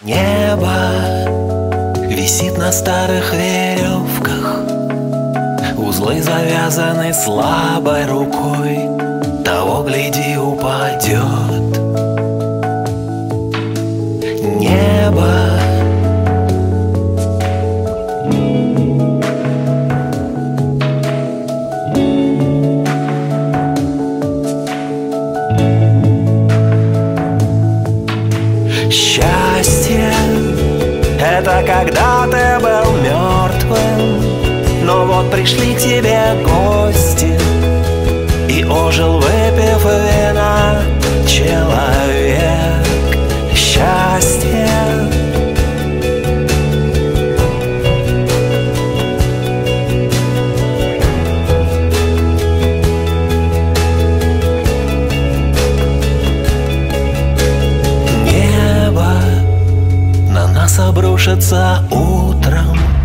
Небо висит на старых веревках. Узлы завязаны слабой рукой. Того, гляди, упадет. Небо Счастье — это когда ты был мертвым Но вот пришли к тебе гости И ожил, выпив слушаться утром.